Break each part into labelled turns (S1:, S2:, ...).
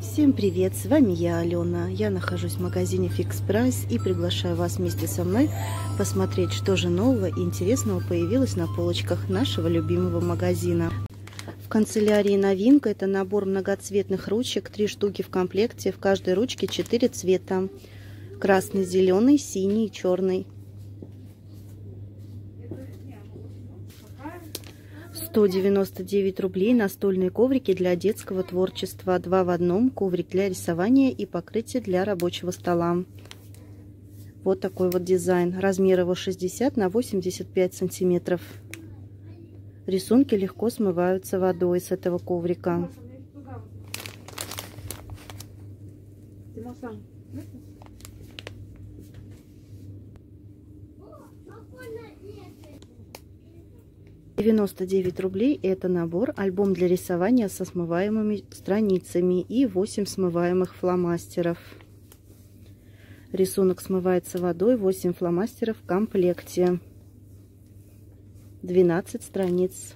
S1: Всем привет, с вами я, Алена. Я нахожусь в магазине Fix Price и приглашаю вас вместе со мной посмотреть, что же нового и интересного появилось на полочках нашего любимого магазина. В канцелярии новинка – это набор многоцветных ручек, три штуки в комплекте, в каждой ручке 4 цвета. Красный, зеленый, синий и черный. 199 рублей настольные коврики для детского творчества. Два в одном. Коврик для рисования и покрытие для рабочего стола. Вот такой вот дизайн. Размер его 60 на 85 сантиметров. Рисунки легко смываются водой с этого коврика. 99 рублей это набор, альбом для рисования со смываемыми страницами и 8 смываемых фломастеров. Рисунок смывается водой, 8 фломастеров в комплекте. 12 страниц.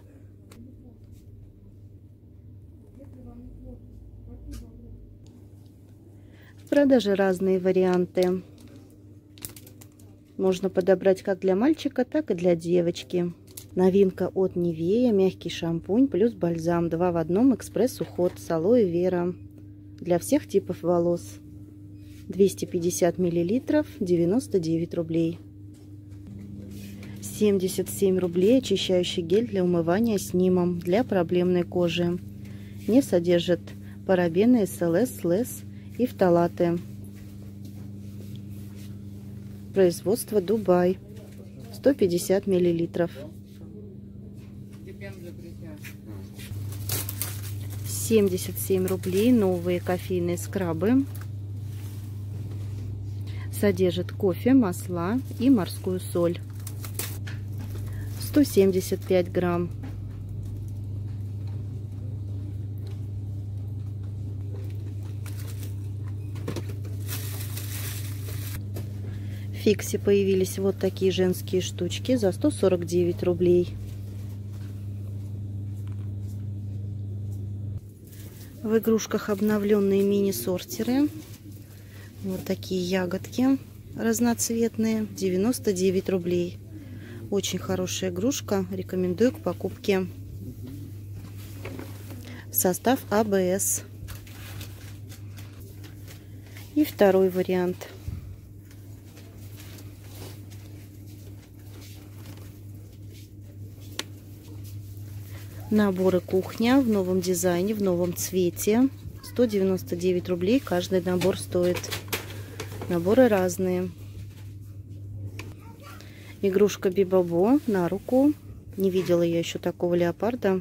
S1: В продаже разные варианты. Можно подобрать как для мальчика, так и для девочки. Новинка от Невея, мягкий шампунь плюс бальзам. Два в одном, экспресс-уход с алоэ вера. Для всех типов волос. 250 миллилитров, 99 рублей. 77 рублей очищающий гель для умывания с нимом для проблемной кожи. Не содержит парабены, СЛС, СЛС и фталаты. Производство Дубай. 150 миллилитров. 77 рублей новые кофейные скрабы. Содержит кофе, масла и морскую соль. 175 грамм. Фиксе появились вот такие женские штучки за 149 рублей. В игрушках обновленные мини-сортеры. Вот такие ягодки разноцветные. 99 рублей. Очень хорошая игрушка. Рекомендую к покупке. Состав АБС. И второй вариант. Наборы кухня в новом дизайне, в новом цвете. 199 рублей каждый набор стоит. Наборы разные. Игрушка Бибабо на руку. Не видела я еще такого леопарда.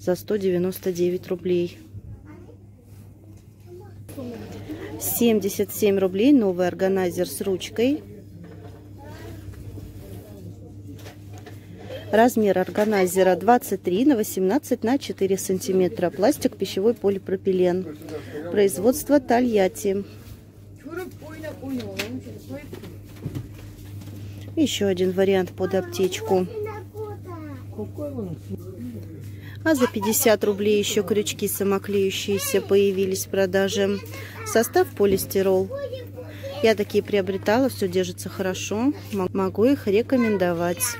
S1: За 199 рублей. 77 рублей новый органайзер с ручкой. Размер органайзера 23 на 18 на 4 сантиметра. Пластик пищевой полипропилен. Производство Тольятти. Еще один вариант под аптечку. А за 50 рублей еще крючки самоклеющиеся появились в продаже. Состав полистирол. Я такие приобретала, все держится хорошо. Могу их рекомендовать.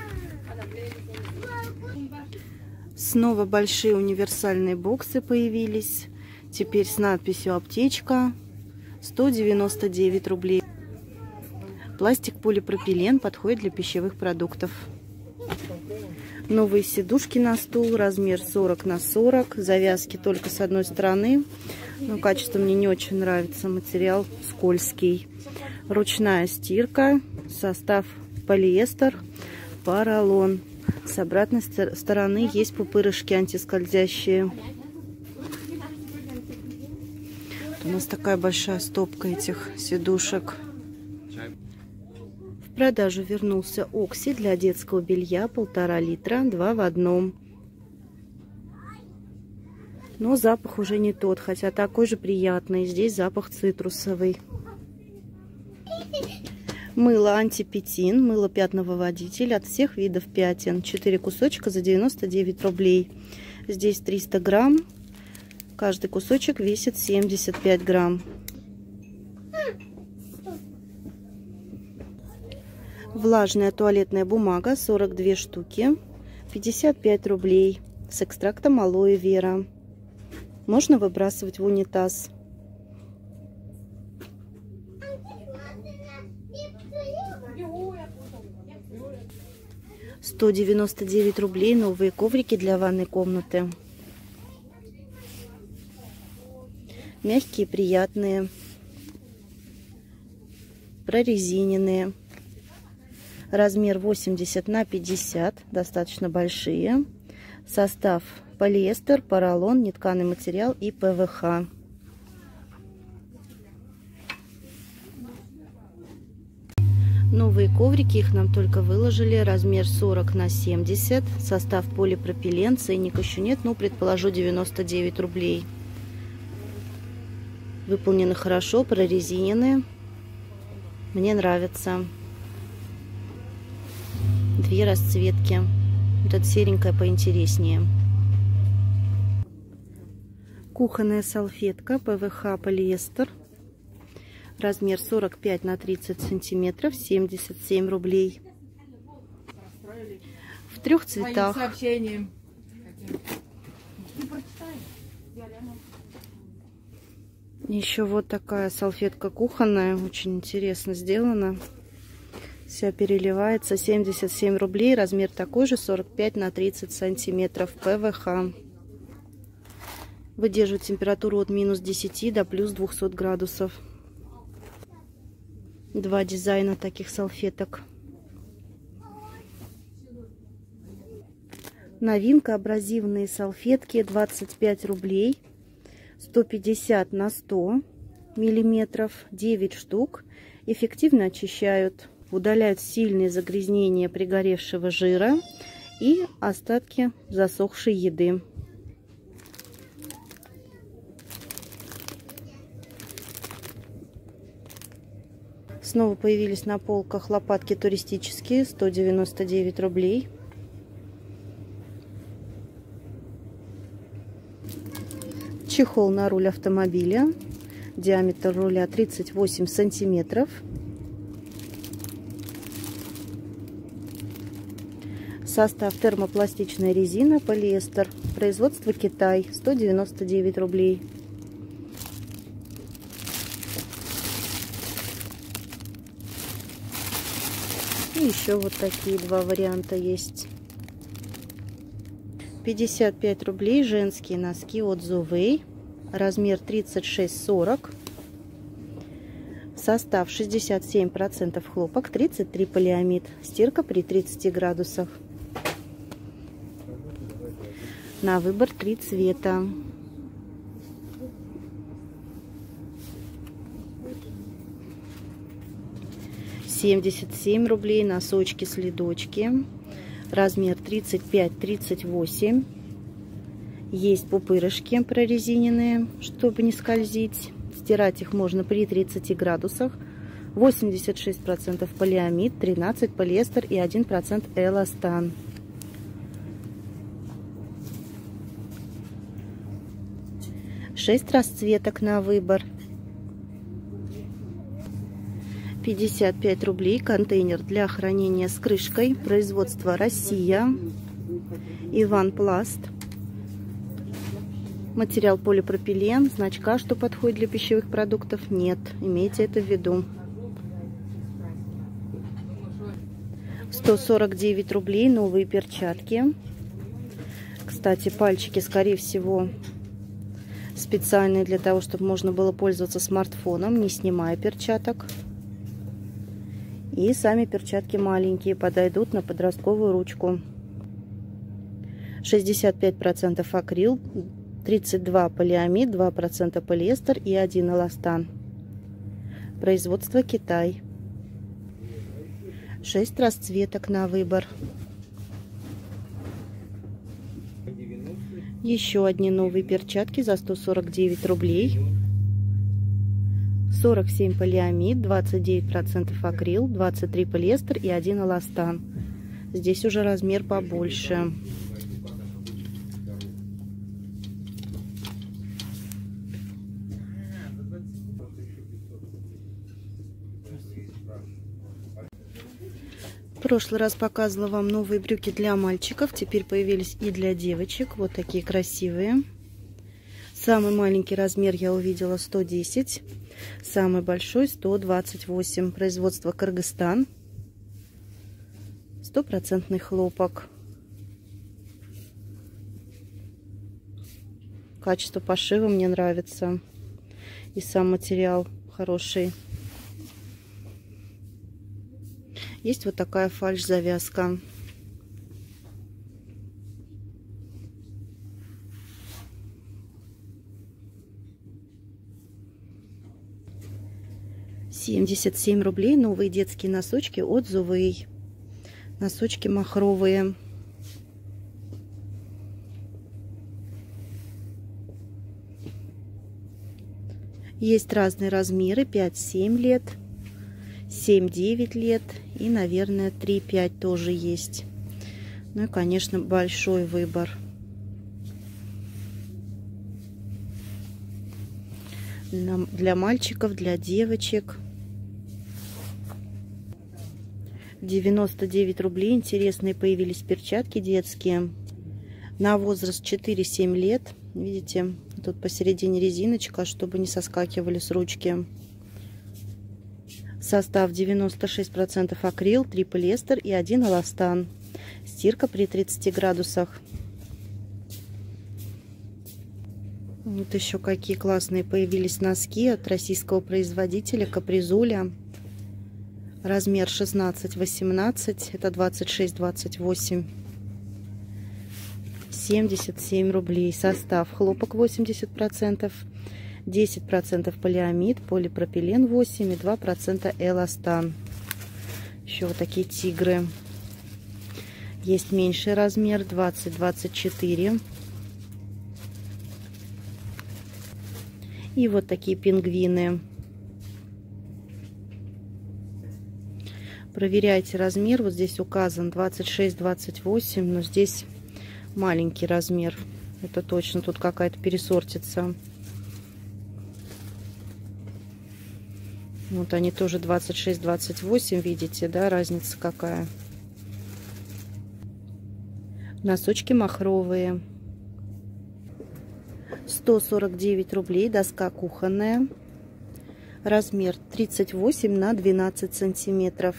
S1: Снова большие универсальные боксы появились. Теперь с надписью «Аптечка». 199 рублей. Пластик полипропилен подходит для пищевых продуктов. Новые сидушки на стул, размер 40 на 40, завязки только с одной стороны. Но качество мне не очень нравится, материал скользкий. Ручная стирка, состав полиэстер, поролон. С обратной стороны есть пупырышки антискользящие. у нас такая большая стопка этих сидушек. В продажу вернулся Окси для детского белья полтора литра, два в одном. Но запах уже не тот, хотя такой же приятный. Здесь запах цитрусовый. Мыло антипетин, мыло пятновыводитель от всех видов пятен. 4 кусочка за 99 рублей. Здесь 300 грамм. Каждый кусочек весит 75 грамм. Влажная туалетная бумага 42 штуки, 55 рублей с экстрактом алоэ вера. Можно выбрасывать в унитаз. Сто девяносто девять рублей новые коврики для ванной комнаты. Мягкие, приятные, прорезиненные размер 80 на 50, достаточно большие. Состав полиэстер, поролон, нетканый материал и ПВХ. Новые коврики, их нам только выложили, размер 40 на 70, состав полипропилен, ценник еще нет, но предположу 99 рублей. Выполнены хорошо, прорезинены, мне нравится две расцветки. Вот эта серенькая поинтереснее. Кухонная салфетка ПВХ полиэстер. Размер 45 на 30 сантиметров, 77 рублей. В трех цветах. Еще вот такая салфетка кухонная, очень интересно сделана. Вся переливается. 77 рублей. Размер такой же. 45 на 30 сантиметров. ПВХ. Выдерживает температуру от минус 10 до плюс 200 градусов. Два дизайна таких салфеток. Новинка абразивные салфетки 25 рублей 150 на 100 миллиметров 9 штук эффективно очищают удаляют сильные загрязнения пригоревшего жира и остатки засохшей еды. Снова появились на полках лопатки туристические, 199 рублей. Чехол на руль автомобиля, диаметр руля 38 сантиметров. Состав термопластичная резина, полиэстер. Производство Китай. 199 рублей. Еще вот такие два варианта есть. 55 рублей женские носки от Зувей. Размер 36-40. Состав 67% хлопок, 33 полиамид. Стирка при 30 градусах. На выбор три цвета. Семьдесят семь рублей носочки-следочки. Размер 35-38. Есть пупырышки прорезиненные, чтобы не скользить. Стирать их можно при 30 градусах. 86% полиамид, 13 полиэстер и 1% эластан. 6 расцветок на выбор. 55 рублей контейнер для хранения с крышкой. Производство Россия. Иван Пласт. Материал полипропилен. Значка, что подходит для пищевых продуктов, нет. Имейте это в виду. 149 рублей новые перчатки. Кстати, пальчики, скорее всего, специальные для того, чтобы можно было пользоваться смартфоном, не снимая перчаток. И сами перчатки маленькие, подойдут на подростковую ручку. 65% акрил, 32 полиамид, 2% полиэстер и 1 эластан. Производство Китай. 6 расцветок на выбор. Еще одни новые перчатки за 149 рублей. 47 полиамид, 29% акрил, 23 полиэстер и 1 эластан. Здесь уже размер побольше. В прошлый раз показывала вам новые брюки для мальчиков. Теперь появились и для девочек. Вот такие красивые. Самый маленький размер я увидела 110 Самый большой 128. Производство Кыргызстан. Стопроцентный хлопок. Качество пошива мне нравится. И сам материал хороший. Есть вот такая фальш-завязка. Семьдесят семь рублей новые детские носочки от Зувей. Носочки махровые. Есть разные размеры, 5-7 лет, 7-9 лет и, наверное, 3-5 тоже есть. Ну и, конечно, большой выбор. Для мальчиков, для девочек. 99 рублей. Интересные появились перчатки детские. На возраст 4-7 лет. Видите, тут посередине резиночка, чтобы не соскакивали с ручки. Состав 96% акрил, 3 полиэстер и 1 эластан. Стирка при 30 градусах. Вот еще какие классные появились носки от российского производителя Капризуля. Размер 16-18, это 26-28. 77 рублей. Состав хлопок 80%, 10% полиамид, полипропилен 8 и 2% эластан. Еще вот такие тигры. Есть меньший размер 20-24. И вот такие пингвины. Проверяйте размер. Вот здесь указан 26-28, но здесь маленький размер. Это точно тут какая-то пересортится. Вот они тоже 26-28, видите, да, разница какая. Носочки махровые. 149 рублей, доска кухонная. Размер 38 на 12 сантиметров.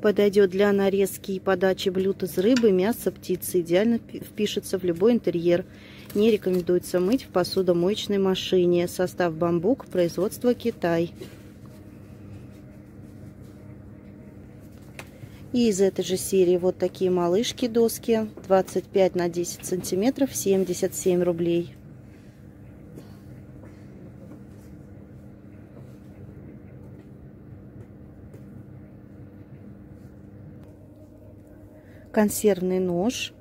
S1: Подойдет для нарезки и подачи блюд из рыбы, мяса, птицы. Идеально впишется в любой интерьер. Не рекомендуется мыть в посудомоечной машине. Состав бамбук, производство Китай. И из этой же серии вот такие малышки доски. 25 на 10 сантиметров, 77 рублей. Консервный нож.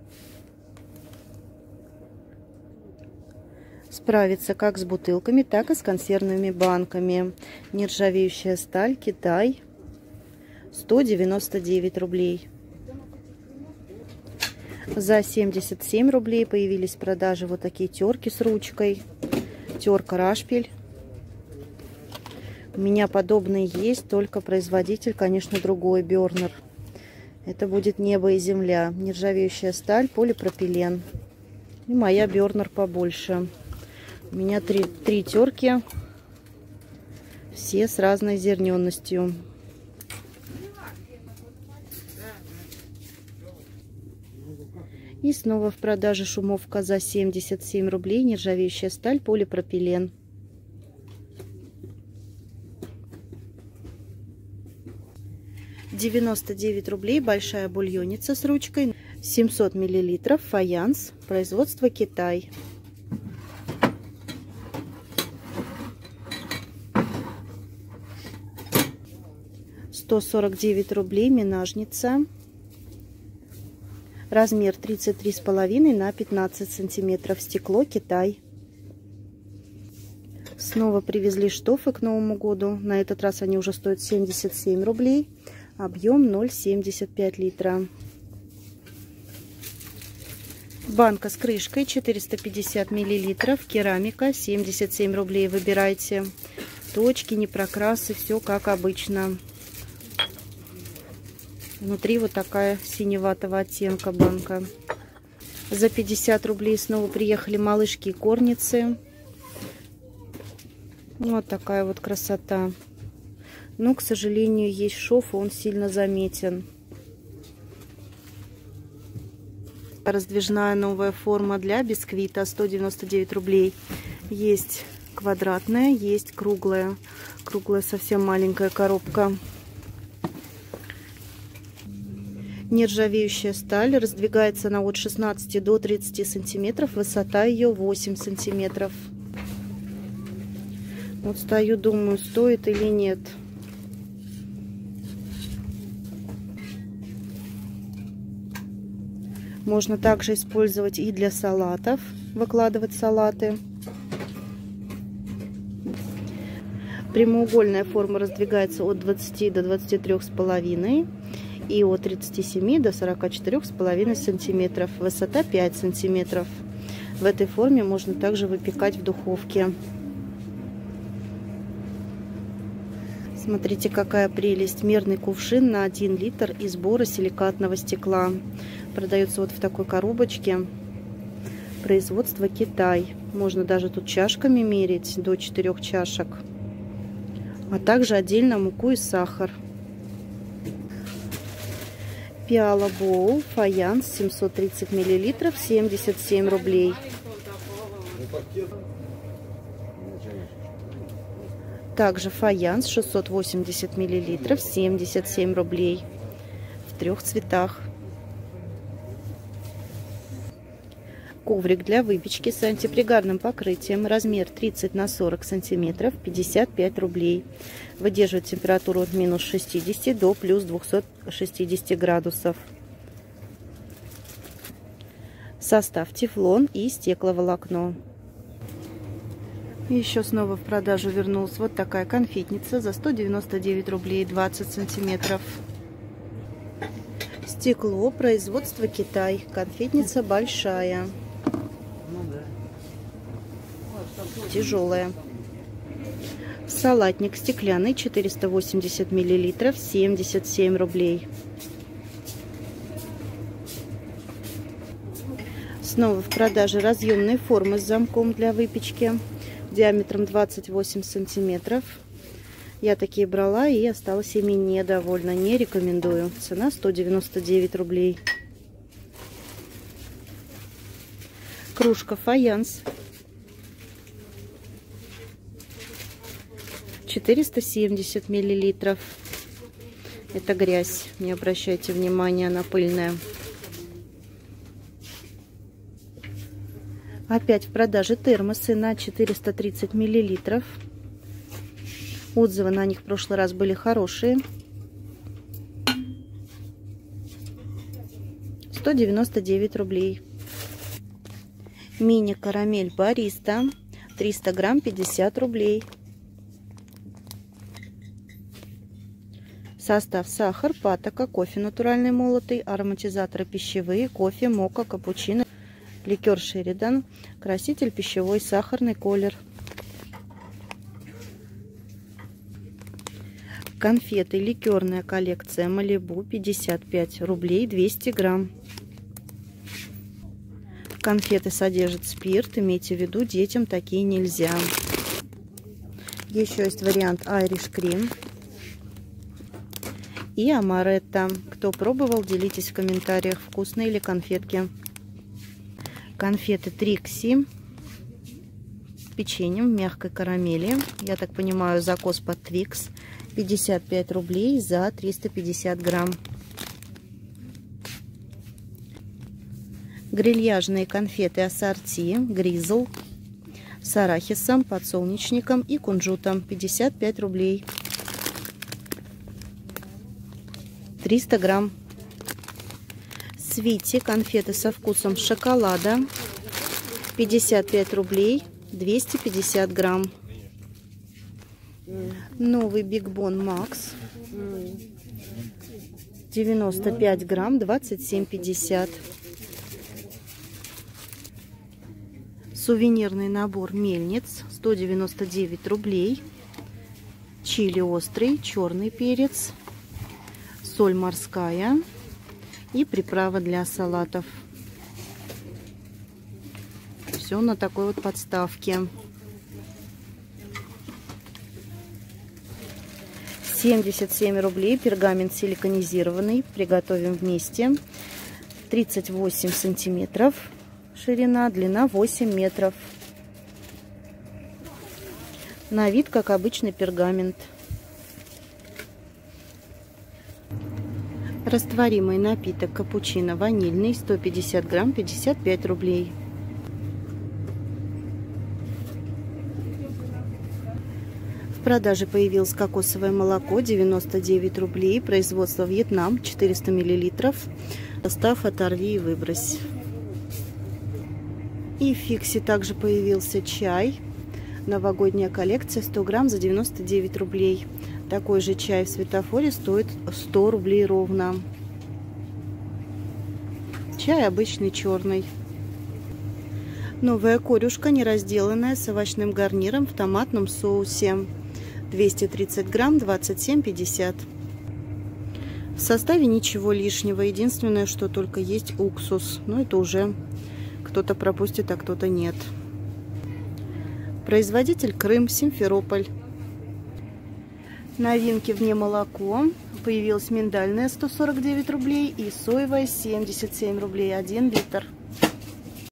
S1: Справится как с бутылками, так и с консервными банками. Нержавеющая сталь, Китай. 199 рублей. За 77 рублей появились в продаже вот такие терки с ручкой. Терка Рашпиль. У меня подобные есть, только производитель, конечно, другой, Бернер. Это будет небо и земля. Нержавеющая сталь, полипропилен. И моя Бернер побольше. У меня три, три терки. Все с разной зерненностью. И снова в продаже шумовка за 77 рублей. Нержавеющая сталь, полипропилен. 99 рублей большая бульонница с ручкой, 700 миллилитров, фаянс, производство Китай. Сто сорок девять рублей минажница. Размер тридцать три с половиной на пятнадцать сантиметров. Стекло Китай. Снова привезли штофы к Новому году. На этот раз они уже стоят 77 рублей. Объем 0,75 литра. Банка с крышкой 450 миллилитров. Керамика 77 рублей. Выбирайте. Точки, не прокрасы, все как обычно. Внутри вот такая синеватого оттенка банка. За 50 рублей снова приехали малышки и корницы. Вот такая вот красота. Но, к сожалению, есть шов, и он сильно заметен. Раздвижная новая форма для бисквита 199 рублей. Есть квадратная, есть круглая. Круглая совсем маленькая коробка. Нержавеющая сталь раздвигается она от 16 до 30 сантиметров. Высота ее 8 сантиметров. Вот стою, думаю, стоит или нет. Можно также использовать и для салатов, выкладывать салаты. Прямоугольная форма раздвигается от 20 до 23 с половиной и от 37 до 44 с половиной сантиметров. Высота 5 сантиметров. В этой форме можно также выпекать в духовке. Смотрите, какая прелесть. Мерный кувшин на 1 литр из сбора силикатного стекла. Продается вот в такой коробочке. Производство Китай. Можно даже тут чашками мерить до 4 чашек. А также отдельно муку и сахар. Пиала Боул, фаянс 730 миллилитров, 77 рублей. Также фаянс 680 миллилитров, 77 рублей. В трех цветах. Коврик для выпечки с антипригарным покрытием. Размер 30 на 40 сантиметров. 55 рублей. Выдерживает температуру от минус 60 до плюс 260 градусов. Состав тефлон и стекловолокно. Еще снова в продажу вернулась вот такая конфетница за 199 рублей 20 сантиметров. Стекло, производство Китай. Конфетница большая. Тяжелая. Салатник стеклянный 480 миллилитров 77 рублей. Снова в продаже разъемные формы с замком для выпечки диаметром 28 сантиметров. Я такие брала и осталась ими недовольна. Не рекомендую. Цена 199 рублей. Кружка фаянс 470 миллилитров. Это грязь. Не обращайте внимания, она пыльная. Опять в продаже термосы на 430 миллилитров. Отзывы на них в прошлый раз были хорошие. 199 рублей. Мини-карамель бариста. 300 грамм 50 рублей. Состав сахар, патока, кофе натуральный молотый, ароматизаторы пищевые, кофе, мока, капучино, ликер Шеридан, краситель пищевой, сахарный колер. Конфеты ликерная коллекция Малибу 55 рублей 200 грамм. Конфеты содержат спирт, имейте в виду, детям такие нельзя. Еще есть вариант Irish Cream и амаретто. Кто пробовал, делитесь в комментариях, вкусные ли конфетки. Конфеты Трикси печеньем в мягкой карамели. Я так понимаю, закос под Твикс. 55 рублей за 350 грамм. Грильяжные конфеты ассорти Гризл с арахисом, подсолнечником и кунжутом. 55 рублей. 300 грамм. Свити конфеты со вкусом шоколада 55 рублей 250 грамм. Новый Биг Бон Макс 95 грамм 27,50. Сувенирный набор мельниц 199 рублей. Чили острый, черный перец соль морская и приправа для салатов. Все на такой вот подставке. 77 рублей пергамент силиконизированный. Приготовим вместе. 38 сантиметров ширина, длина 8 метров. На вид, как обычный пергамент. Растворимый напиток капучино ванильный 150 грамм 55 рублей. В продаже появилось кокосовое молоко 99 рублей. Производство Вьетнам 400 миллилитров. Состав оторви и выбрось. И в также появился чай. Новогодняя коллекция 100 грамм за 99 рублей. Такой же чай в светофоре стоит 100 рублей ровно. Чай обычный черный. Новая корюшка неразделанная с овощным гарниром в томатном соусе. 230 грамм 27,50. В составе ничего лишнего. Единственное, что только есть уксус. Но это уже кто-то пропустит, а кто-то нет. Производитель Крым, Симферополь. Новинки вне молоко. Появилась миндальная 149 рублей и соевая 77 рублей 1 литр.